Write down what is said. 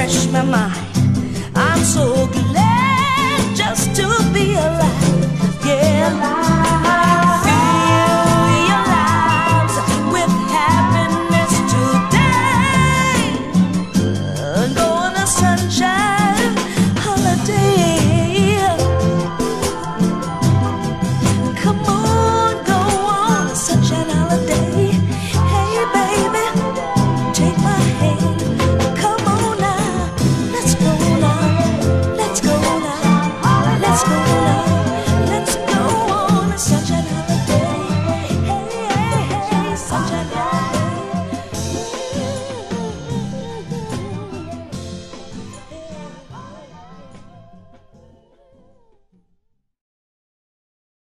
refresh my mind. I'm so glad just to be alive. Yeah, alive. Come on, go on, sunshine holiday.